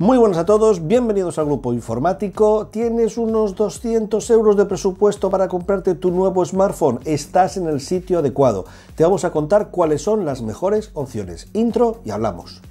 Muy buenas a todos, bienvenidos al grupo informático. ¿Tienes unos 200 euros de presupuesto para comprarte tu nuevo smartphone? Estás en el sitio adecuado. Te vamos a contar cuáles son las mejores opciones. Intro y hablamos.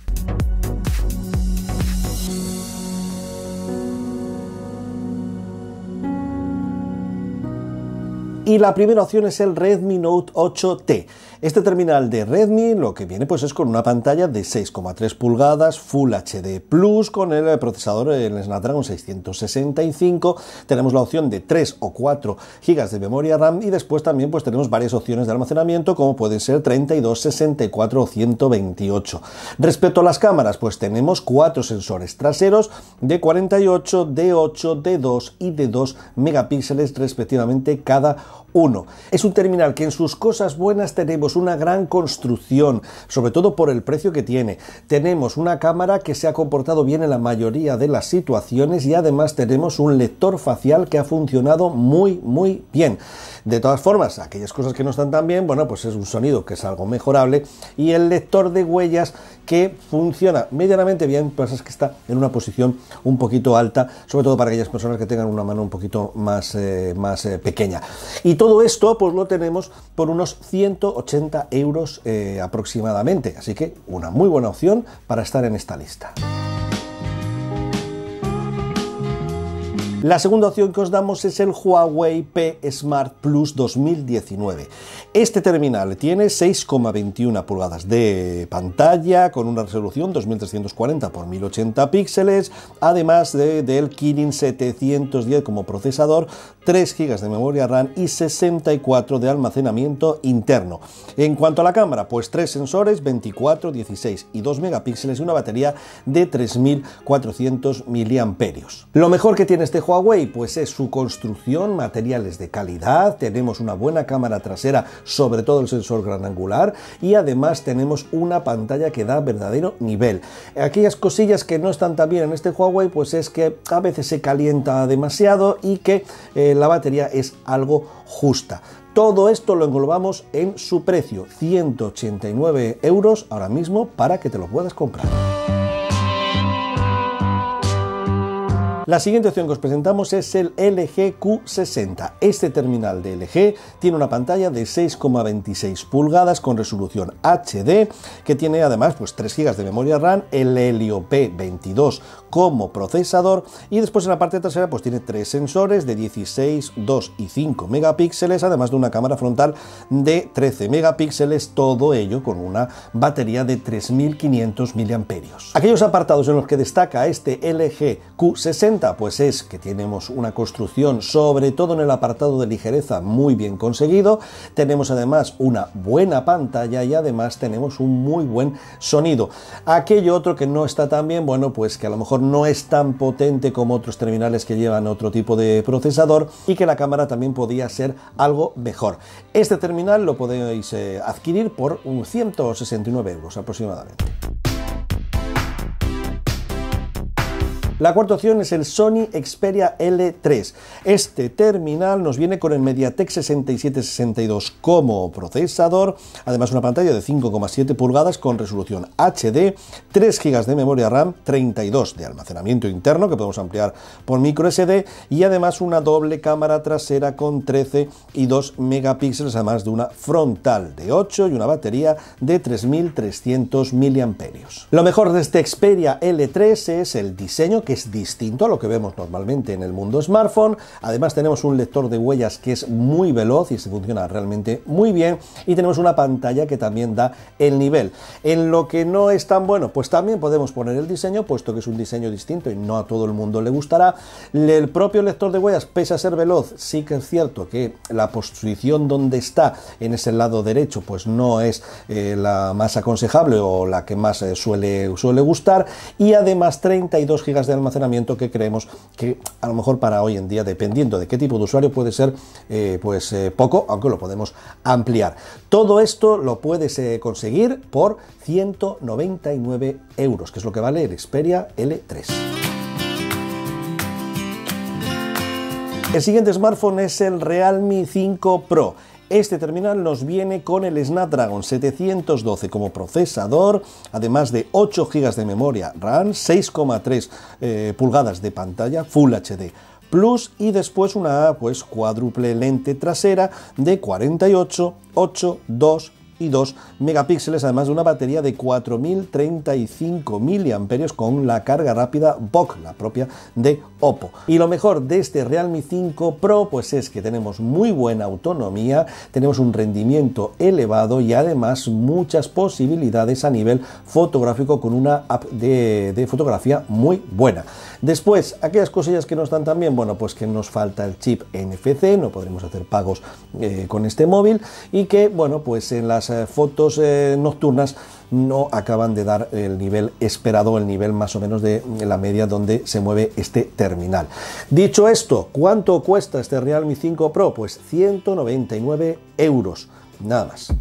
Y la primera opción es el Redmi Note 8T. Este terminal de Redmi lo que viene pues es con una pantalla de 6,3 pulgadas Full HD Plus con el procesador el Snapdragon 665. Tenemos la opción de 3 o 4 GB de memoria RAM y después también pues tenemos varias opciones de almacenamiento como pueden ser 32, 64 o 128. Respecto a las cámaras pues tenemos cuatro sensores traseros de 48, de 8, de 2 y de 2 megapíxeles respectivamente cada uno. Es un terminal que en sus cosas buenas tenemos una gran construcción, sobre todo por el precio que tiene. Tenemos una cámara que se ha comportado bien en la mayoría de las situaciones y además tenemos un lector facial que ha funcionado muy, muy bien. De todas formas, aquellas cosas que no están tan bien, bueno, pues es un sonido que es algo mejorable y el lector de huellas que funciona medianamente bien, pues es que está en una posición un poquito alta, sobre todo para aquellas personas que tengan una mano un poquito más, eh, más eh, pequeña. Y todo esto, pues lo tenemos por unos 180 euros eh, aproximadamente, así que una muy buena opción para estar en esta lista. La segunda opción que os damos es el Huawei P Smart Plus 2019. Este terminal tiene 6,21 pulgadas de pantalla con una resolución 2340 x 1080 píxeles, además de, del Kirin 710 como procesador, 3 GB de memoria RAM y 64 de almacenamiento interno. En cuanto a la cámara, pues tres sensores, 24, 16 y 2 megapíxeles y una batería de 3400 miliamperios. Lo mejor que tiene este Huawei pues es su construcción, materiales de calidad, tenemos una buena cámara trasera, sobre todo el sensor gran angular y además tenemos una pantalla que da verdadero nivel. Aquellas cosillas que no están tan bien en este Huawei pues es que a veces se calienta demasiado y que eh, la batería es algo justa. Todo esto lo englobamos en su precio, 189 euros ahora mismo para que te lo puedas comprar. La siguiente opción que os presentamos es el LG Q60. Este terminal de LG tiene una pantalla de 6,26 pulgadas con resolución HD que tiene además pues 3 GB de memoria RAM, el Helio P22 como procesador y después en la parte trasera pues tiene tres sensores de 16, 2 y 5 megapíxeles, además de una cámara frontal de 13 megapíxeles, todo ello con una batería de 3500 miliamperios. Aquellos apartados en los que destaca este LG Q60 pues es que tenemos una construcción, sobre todo en el apartado de ligereza, muy bien conseguido. Tenemos además una buena pantalla y además tenemos un muy buen sonido. Aquello otro que no está tan bien, bueno, pues que a lo mejor no es tan potente como otros terminales que llevan otro tipo de procesador y que la cámara también podía ser algo mejor. Este terminal lo podéis eh, adquirir por un 169 euros aproximadamente. La cuarta opción es el Sony Xperia L3. Este terminal nos viene con el MediaTek 6762 como procesador, además una pantalla de 5,7 pulgadas con resolución HD, 3 GB de memoria RAM, 32 de almacenamiento interno que podemos ampliar por micro SD y además una doble cámara trasera con 13 y 2 megapíxeles, además de una frontal de 8 y una batería de 3300 miliamperios. Lo mejor de este Xperia L3 es el diseño es distinto a lo que vemos normalmente en el mundo smartphone. Además tenemos un lector de huellas que es muy veloz y se funciona realmente muy bien. Y tenemos una pantalla que también da el nivel. En lo que no es tan bueno, pues también podemos poner el diseño, puesto que es un diseño distinto y no a todo el mundo le gustará. El propio lector de huellas, pese a ser veloz, sí que es cierto que la posición donde está en ese lado derecho, pues no es eh, la más aconsejable o la que más eh, suele, suele gustar. Y además 32 GB de almacenamiento que creemos que a lo mejor para hoy en día, dependiendo de qué tipo de usuario, puede ser eh, pues eh, poco, aunque lo podemos ampliar. Todo esto lo puedes eh, conseguir por 199 euros, que es lo que vale el Xperia L3. El siguiente smartphone es el Realme 5 Pro. Este terminal nos viene con el Snapdragon 712 como procesador, además de 8 GB de memoria RAM, 6,3 eh, pulgadas de pantalla Full HD Plus y después una pues cuádruple lente trasera de 48, 8, 2 y 2 megapíxeles, además de una batería de 4035 mAh con la carga rápida VOOC, la propia de Oppo. Y lo mejor de este Realme 5 Pro pues es que tenemos muy buena autonomía, tenemos un rendimiento elevado y además muchas posibilidades a nivel fotográfico con una app de, de fotografía muy buena. Después, aquellas cosillas que no están tan bien, bueno, pues que nos falta el chip NFC, no podremos hacer pagos eh, con este móvil y que, bueno, pues en las eh, fotos eh, nocturnas no acaban de dar el nivel esperado, el nivel más o menos de la media donde se mueve este terminal. Dicho esto, ¿cuánto cuesta este Realme 5 Pro? Pues 199 euros, nada más.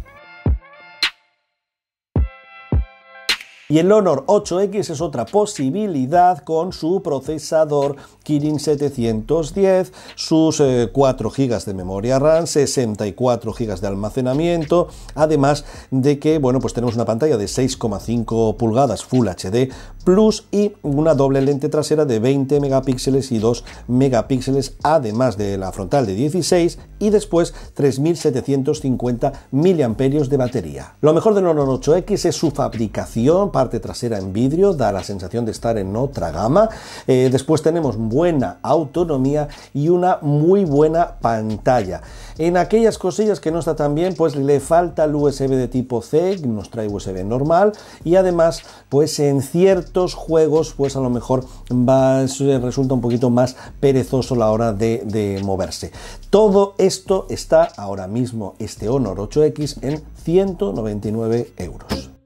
Y el Honor 8X es otra posibilidad con su procesador Kirin 710, sus 4 eh, GB de memoria RAM, 64 GB de almacenamiento, además de que, bueno, pues tenemos una pantalla de 6,5 pulgadas Full HD Plus y una doble lente trasera de 20 megapíxeles y 2 megapíxeles, además de la frontal de 16 y después 3750 mAh de batería. Lo mejor del Honor 8X es su fabricación, parte trasera en vidrio, da la sensación de estar en otra gama. Eh, después tenemos buena autonomía y una muy buena pantalla. En aquellas cosillas que no está tan bien, pues le falta el USB de tipo C, nos trae USB normal y además, pues en ciertos juegos, pues a lo mejor va, resulta un poquito más perezoso la hora de, de moverse. Todo esto está ahora mismo, este Honor 8X, en 199 euros.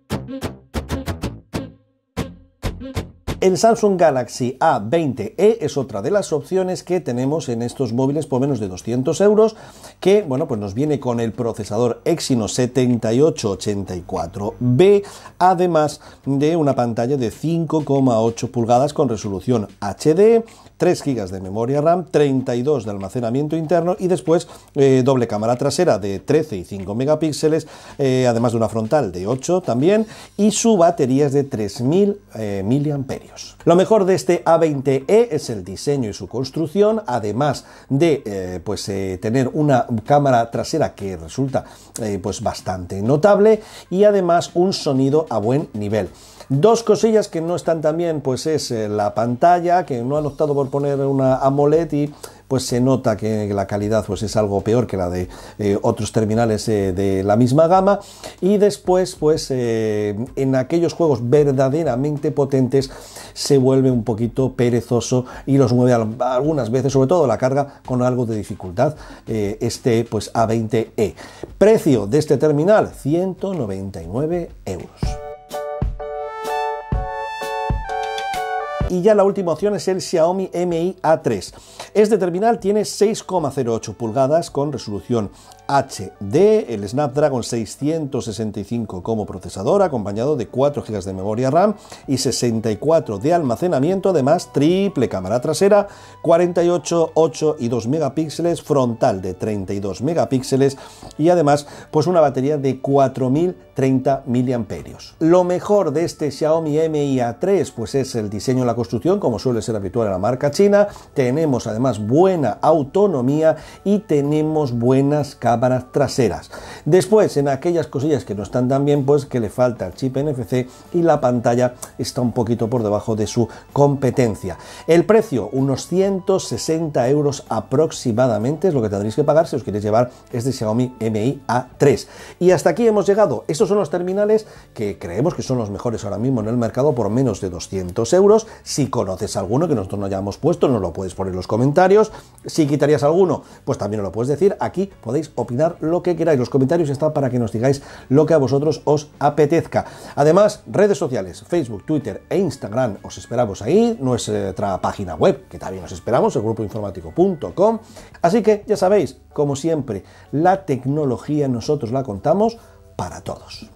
El Samsung Galaxy A20e es otra de las opciones que tenemos en estos móviles por menos de 200 euros, que bueno, pues nos viene con el procesador Exynos 7884B, además de una pantalla de 5,8 pulgadas con resolución HD, 3 GB de memoria RAM, 32 de almacenamiento interno y después eh, doble cámara trasera de 13 y 5 megapíxeles, eh, además de una frontal de 8 también, y su batería es de 3000 eh, mAh. Lo mejor de este A20e es el diseño y su construcción, además de eh, pues, tener una cámara trasera que resulta pues, bastante notable y además un sonido a buen nivel. Dos cosillas que no están tan bien, pues es la pantalla, que no han optado por poner una AMOLED y pues se nota que la calidad pues es algo peor que la de eh, otros terminales eh, de la misma gama. Y después pues eh, en aquellos juegos verdaderamente potentes se vuelve un poquito perezoso y los mueve algunas veces sobre todo la carga con algo de dificultad este pues A20e precio de este terminal 199 euros y ya la última opción es el Xiaomi Mi A3. Este terminal tiene 6,08 pulgadas con resolución HD, el Snapdragon 665 como procesador, acompañado de 4 GB de memoria RAM y 64 de almacenamiento, además triple cámara trasera, 48, 8 y 2 megapíxeles, frontal de 32 megapíxeles y además pues una batería de 4030 mAh. Lo mejor de este Xiaomi Mi A3 pues es el diseño la construcción, como suele ser habitual en la marca china, tenemos además buena autonomía y tenemos buenas cámaras traseras. Después, en aquellas cosillas que no están tan bien, pues que le falta el chip NFC y la pantalla está un poquito por debajo de su competencia. El precio, unos 160 euros aproximadamente, es lo que tendréis que pagar si os queréis llevar este Xiaomi Mi A3. Y hasta aquí hemos llegado. Estos son los terminales que creemos que son los mejores ahora mismo en el mercado por menos de 200 euros. Si conoces alguno que nosotros no hayamos puesto, nos lo puedes poner en los comentarios. Si quitarías alguno, pues también lo puedes decir. Aquí podéis opinar lo que queráis. Los comentarios están para que nos digáis lo que a vosotros os apetezca. Además, redes sociales, Facebook, Twitter e Instagram, os esperamos ahí. Nuestra página web, que también os esperamos, el grupoinformático.com. Así que ya sabéis, como siempre, la tecnología nosotros la contamos para todos.